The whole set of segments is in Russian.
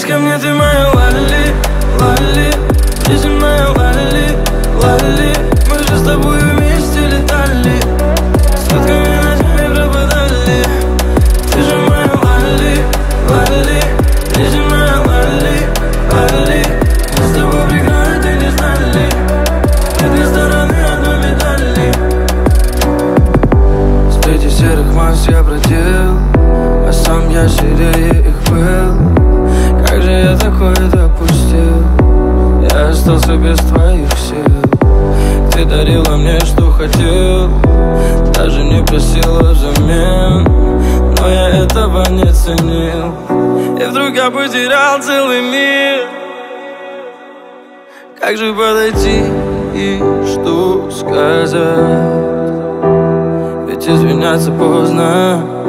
Things coming through my wallet, wallet какой-то пустил Я остался без твоих сил. Ты дарила мне, что хотел. Даже не просила взамен. Но я этого не ценил. И вдруг я потерял целый мир. Как же подойти и что сказать? Ведь извиняться поздно.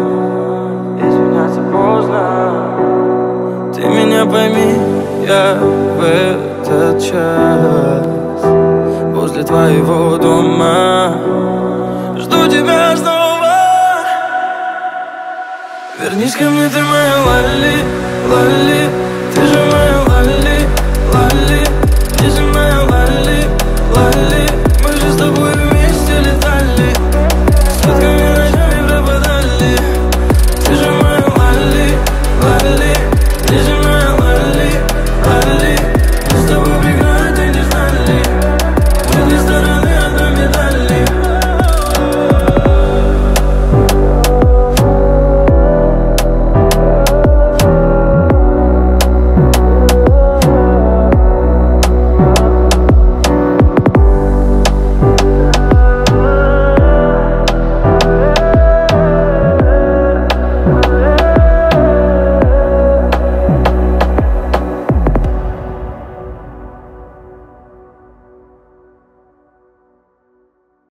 Меня пойми, я в этот час Возле твоего дома. Жду тебя снова. Вернись ко мне, ты моя лали, лали